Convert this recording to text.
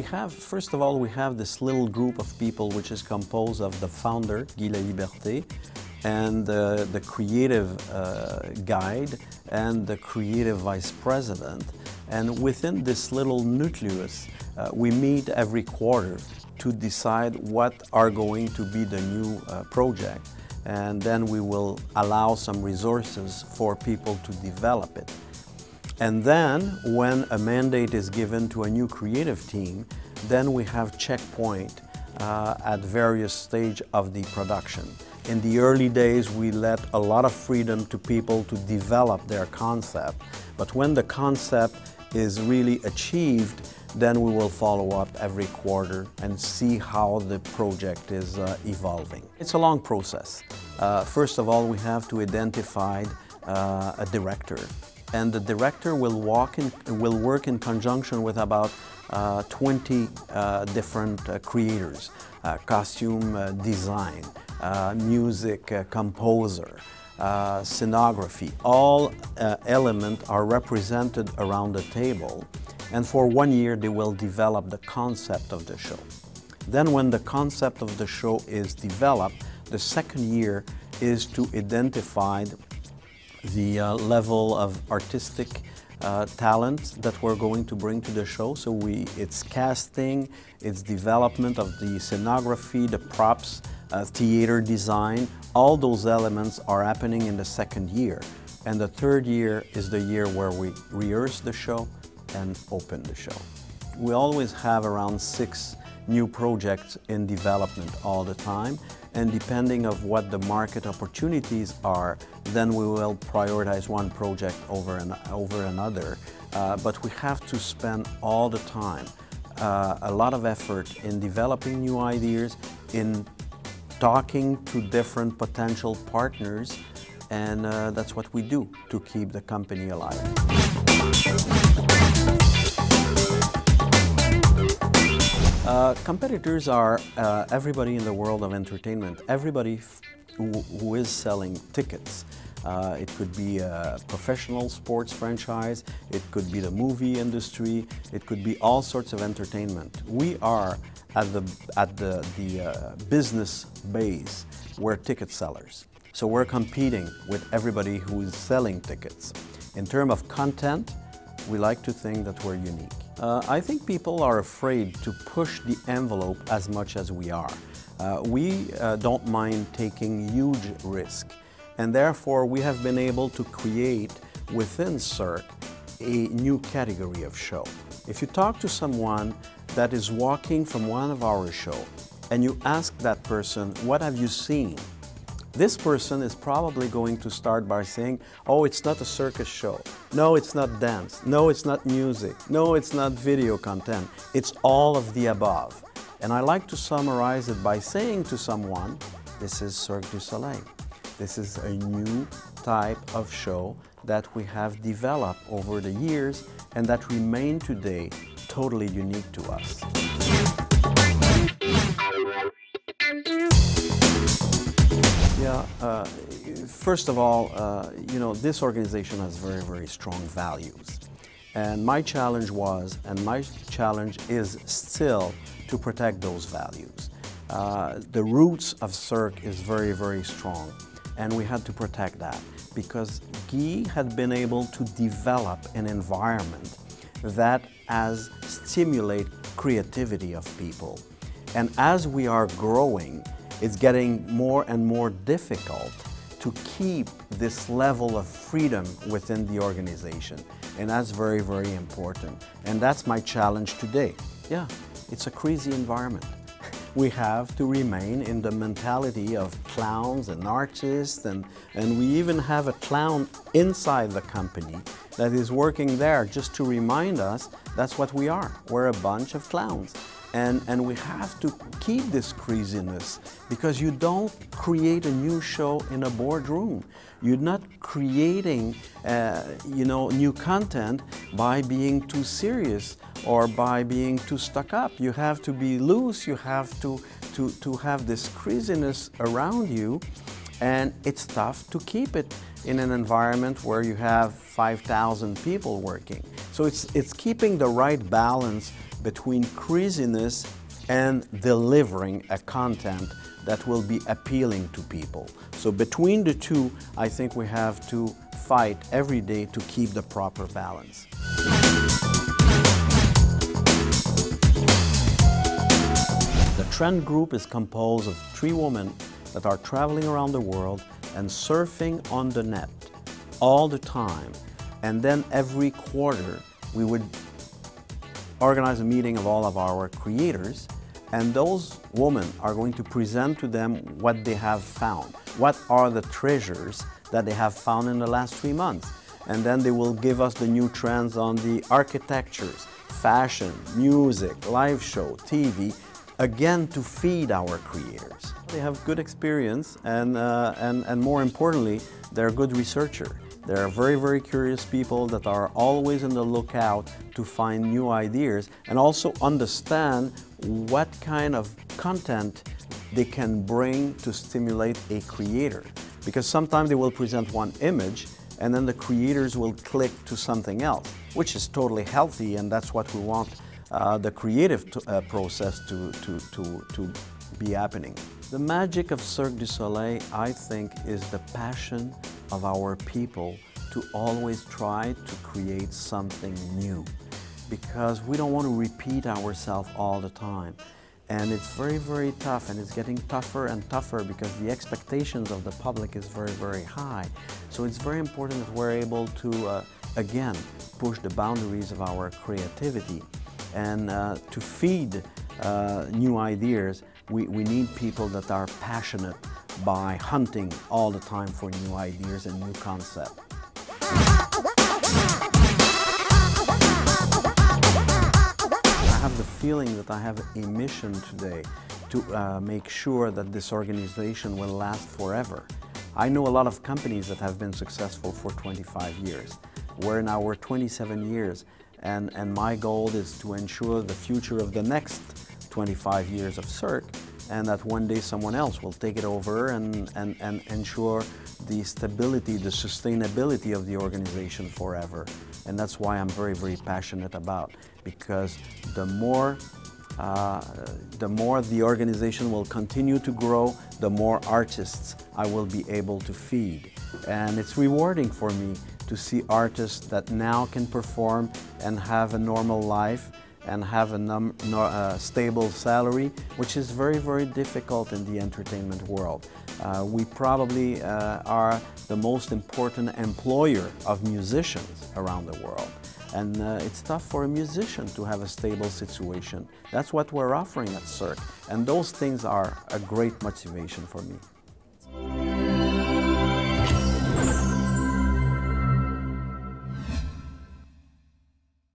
we have, first of all, we have this little group of people which is composed of the founder, Guy La Liberté, and uh, the creative uh, guide and the creative vice president. And within this little nucleus, uh, we meet every quarter to decide what are going to be the new uh, project. And then we will allow some resources for people to develop it. And then when a mandate is given to a new creative team, then we have checkpoint uh, at various stage of the production. In the early days, we let a lot of freedom to people to develop their concept. But when the concept is really achieved, then we will follow up every quarter and see how the project is uh, evolving. It's a long process. Uh, first of all, we have to identify uh, a director and the director will, walk in, will work in conjunction with about uh, 20 uh, different uh, creators, uh, costume uh, design, uh, music composer, scenography. All elements are represented around the table and for one year they will develop the concept of the show. Then when the concept of the show is developed, the second year is to identify the uh, level of artistic uh, talent that we're going to bring to the show. So we, it's casting, it's development of the scenography, the props, uh, theater design. All those elements are happening in the second year. And the third year is the year where we rehearse the show and open the show. We always have around six new projects in development all the time and depending of what the market opportunities are, then we will prioritize one project over, an, over another. Uh, but we have to spend all the time uh, a lot of effort in developing new ideas, in talking to different potential partners, and uh, that's what we do to keep the company alive. Uh, competitors are uh, everybody in the world of entertainment, everybody who, who is selling tickets. Uh, it could be a professional sports franchise, it could be the movie industry, it could be all sorts of entertainment. We are at the, at the, the uh, business base, we're ticket sellers. So we're competing with everybody who is selling tickets. In terms of content, we like to think that we're unique. Uh, I think people are afraid to push the envelope as much as we are. Uh, we uh, don't mind taking huge risk and therefore we have been able to create within Cirque a new category of show. If you talk to someone that is walking from one of our show and you ask that person, what have you seen? This person is probably going to start by saying, oh, it's not a circus show. No, it's not dance. No, it's not music. No, it's not video content. It's all of the above. And I like to summarize it by saying to someone, this is Cirque du Soleil. This is a new type of show that we have developed over the years and that remain today totally unique to us. Yeah, uh, first of all, uh, you know, this organization has very, very strong values. And my challenge was, and my challenge is still, to protect those values. Uh, the roots of Cirque is very, very strong, and we had to protect that because Guy had been able to develop an environment that has stimulate creativity of people. And as we are growing, it's getting more and more difficult to keep this level of freedom within the organization. And that's very, very important. And that's my challenge today. Yeah, it's a crazy environment. We have to remain in the mentality of clowns and artists, and, and we even have a clown inside the company that is working there just to remind us that's what we are. We're a bunch of clowns. And, and we have to keep this craziness because you don't create a new show in a boardroom. You're not creating uh, you know, new content by being too serious or by being too stuck up. You have to be loose, you have to, to, to have this craziness around you and it's tough to keep it in an environment where you have 5,000 people working. So it's, it's keeping the right balance between craziness and delivering a content that will be appealing to people. So between the two, I think we have to fight every day to keep the proper balance. The Trend Group is composed of three women that are traveling around the world and surfing on the net all the time. And then every quarter, we would organize a meeting of all of our creators and those women are going to present to them what they have found. What are the treasures that they have found in the last three months? And then they will give us the new trends on the architectures, fashion, music, live show, TV, again to feed our creators. They have good experience and, uh, and, and more importantly, they're a good researcher. They're very, very curious people that are always on the lookout to find new ideas and also understand what kind of content they can bring to stimulate a creator. Because sometimes they will present one image and then the creators will click to something else, which is totally healthy and that's what we want uh, the creative uh, process to, to, to, to be happening. The magic of Cirque du Soleil, I think, is the passion of our people to always try to create something new because we don't want to repeat ourselves all the time. And it's very, very tough and it's getting tougher and tougher because the expectations of the public is very, very high. So it's very important that we're able to, uh, again, push the boundaries of our creativity. And uh, to feed uh, new ideas, we, we need people that are passionate by hunting all the time for new ideas and new concepts. I have the feeling that I have a mission today to uh, make sure that this organization will last forever. I know a lot of companies that have been successful for 25 years. We're in our 27 years and, and my goal is to ensure the future of the next 25 years of Cirque and that one day someone else will take it over and, and, and ensure the stability, the sustainability of the organization forever. And that's why I'm very, very passionate about because the more uh, the more the organization will continue to grow, the more artists I will be able to feed. And it's rewarding for me to see artists that now can perform and have a normal life and have a no, uh, stable salary, which is very, very difficult in the entertainment world. Uh, we probably uh, are the most important employer of musicians around the world. And uh, it's tough for a musician to have a stable situation. That's what we're offering at Cirque. And those things are a great motivation for me.